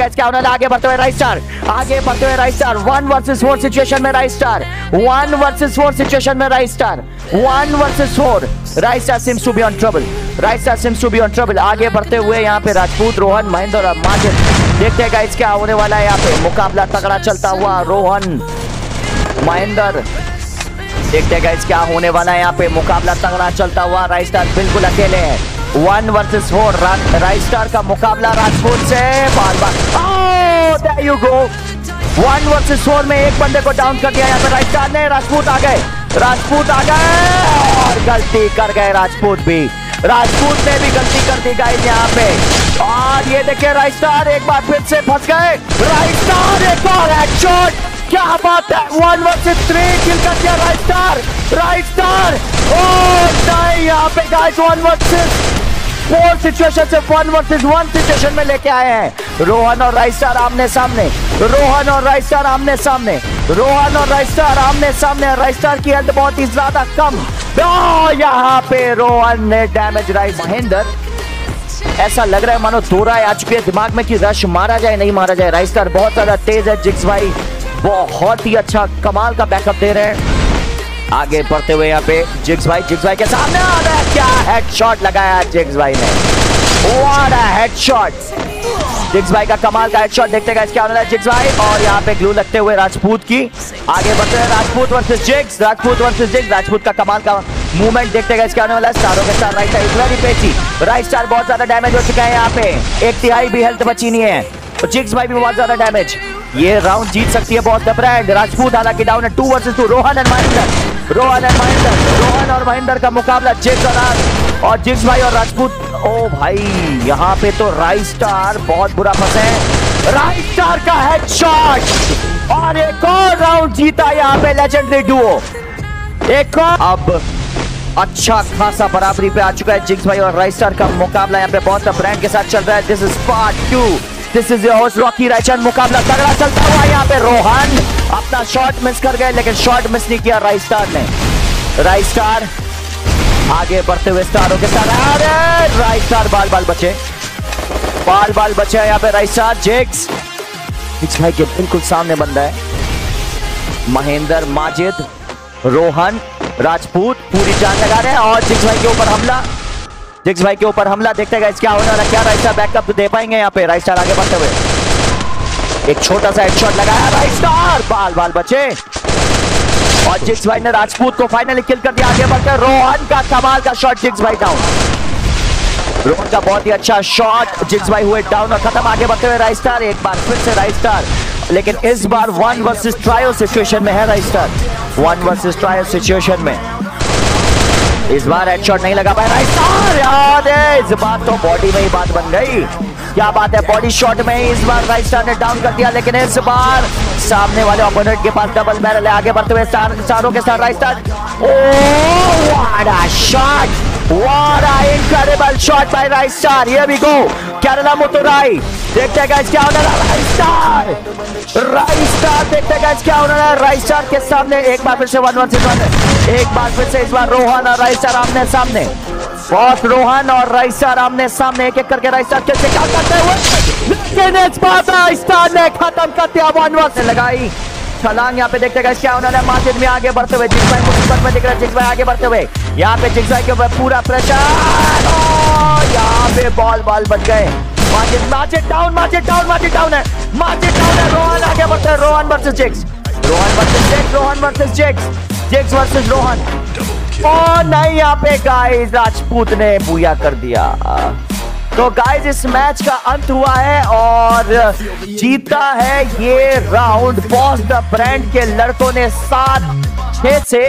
Guys क्या होने वाला आगे बढ़ते हुए राइट स्टार? आगे बढ़ते हुए right star. One versus four situation में right star. One versus four situation में right star. One versus four right star seems to be on trouble right star seems to be on trouble आगे बढ़ते हुए यहाँ पे राजपूत, रोहन, महेंद्र और माजिद। देखते हैं गाइस क्या होने वाला है यहाँ पे। मुकाबला तगड़ा चलता हुआ। रोहन, महेंद्र देखते हैं गाइस क्या होने वाला है यहाँ पे। मुकाबला तगड़ा चलता हुआ राइट स्टार बिल्कुल अकेले है। One versus four right star का मुकाबला राजपूत से। बार बार you go one versus four में एक बंदे को डाउन कर दिया यहाँ पे राइट स्टार ने। राजपूत आ गए। राजपूत आ गए और गलती कर गए राजपूत भी। राजपूत ने भी गलती कर दी गाइस यहाँ पे। और ये देखिए राइट स्टार एक बार फिर से फंस गए। राइट स्टार एक और हेडशॉट क्या बात है? वन वर्सेस थ्री किल कर दिया राइट स्टार राइट स्टार यहाँ पे guys one versus four situation से वन वर्सेस वन सिचुएशन में लेके आए हैं। रोहन और राइट स्टार आमने सामने। रोहन और राइट स्टार आमने सामने। रोहन और राइट स्टार आमने सामने। राइट स्टार की हेल्थ बहुत ही ज़्यादा कम। यहाँ पे रोहन ने डैमेज राइट महेंद्र, ऐसा लग रहा है मानो दो राय आ चुकी है। दिमाग में कि रश मारा जाए, नहीं मारा जाए। राइट स्टार बहुत ज़्यादा तेज है जिक्स भाई। बहुत ही अच्छा कमाल का बैकअप दे रहे हैं। आगे बढ़ते हुए यहाँ पे जिग्स भाई जिग्स भाई के सामने आ रहा है। क्या हेडशॉट लगाया जिग्स भाई ने? हेडशॉट जिग्स भाई का कमाल का हेडशॉट देखते गए क्या होना है जिग्स भाई। और यहाँ पे ग्लू लगते हुए राजपूत की। आगे बढ़ते हैं Rajput versus Jigs Rajput versus Jigs Rajput का कमाल का मूवमेंट देखते गए क्या होने वाला है। स्टारों के साथ राइट साइड वेरी पेची राइट स्टार बहुत ज़्यादा डैमेज हो चुका है यहाँ पे। एक तिहाई भी हेल्थ बची नहीं है। जिग्स भाई भी बहुत ज़्यादा डैमेज ये राउंड जीत सकती है बहुत ब्रांड राजपूत हालाँकि डाउन है। Two versus two Rohan and Mahendra. Rohan and Mahendra. Rohan और महेंद्र का मुकाबला जिग्स और और जिग्स भाई और राजपूत। ओ भाई, यहाँ पे तो राइट स्टार बहुत बुरा फंसे राइट स्टार का हेडशॉट और एक और राउंड जीता यहाँ पे लेजेंडरी डुओ एक और। अब अच्छा खासा बराबरी पे आ चुका है जिग्स भाई और राइट स्टार का मुकाबला। यहाँ पे बहुत ब्रांड के साथ चल रहा है। This is part two this is your Rocky Raichand मुकाबला तगड़ा चलता हुआ यहाँ पे। रोहन अपना शॉट मिस कर गए, लेकिन शॉट मिस नहीं किया राइट स्टार ने। राइट स्टार आगे बढ़ते हुए स्टारों के साथ। अरे राइट स्टार बाल बाल बचे। बाल बाल बचे यहाँ पे राइट स्टार जेक्स भाई के बिल्कुल सामने बंदा है। महेंद्र, माजिद, रोहन, राजपूत पूरी जान लगा रहे हैं और जिक्स भाई के ऊपर हमला। जिक्स भाई के ऊपर हमला, देखते गए क्या होने वाला क्या राइट बैकअप दे पाएँगे यहाँ पे? राइट आगे बढ़ते हुए। एक छोटा सा हेडशॉट लगाया। राइट स्टार बाल बाल बचे। और जिक्स भाई ने राजपूत को फाइनली किल कर दिया। आगे बढ़कर रोहन का कमाल का शॉट जिक्स भाई डाउन रोहन का बहुत ही अच्छा शॉट जिक्स भाई हुए डाउन और खत्म। आगे बढ़ते हुए राइट स्टार एक बार फिर से राइट स्टार लेकिन इस बार वन वर्सेस ट्रायो सिचुएशन में है right star one versus trio situation में। इस बार हेडशॉट नहीं लगा पाया। याद है, इस बार तो बॉडी में ही बात बन गई। क्या बात है बॉडी शॉट में इस बार राइट स्टार ने डाउन कर दिया, लेकिन इस बार सामने वाले ओपोनेंट के पास डबल बैरल है। आगे बढ़ते हुए स्टार स्टारों के साथ right star oh shot what incredible shot by right star here we go Kerala Muthurai. देखते हैं क्या होने वाला राइट स्टार देखते हैं क्या होने वाला राइट स्टार के सामने, एक बार फिर से वन वन से वन एक बार फिर से इस बार रोहन और राइट स्टार आमने सामने। बहुत रोहन और राइट स्टार आमने सामने एक एक करके राइट स्टार कैसे क्या करते हुए लेकिन इस बार राइट स्टार ने खत्म कर दिया वन वन से लगाई। छलांग, यहाँ पे देखते गए क्या होने वाला है। मार्केट में आगे बढ़ते हुए जिक्स भाई मुसीबत में दिख रहा है। जिक्स भाई आगे बढ़ते हुए। यहाँ पे जिक्स भाई के ऊपर पूरा प्रेशर यहाँ पे बॉल बॉल बच गए। डाउन डाउन डाउन है। डाउन है रोहन आगे बढ़ते हैं Rohan versus Jigs Rohan versus Jigs Rohan versus Jigs Jigs versus Rohan और नहीं, यहाँ पे गाइस राजपूत ने बुया कर दिया। तो गाइस इस मैच का अंत हुआ है और जीता है ये राउंड बॉस द ब्रांड के लड़कों ने सात छह से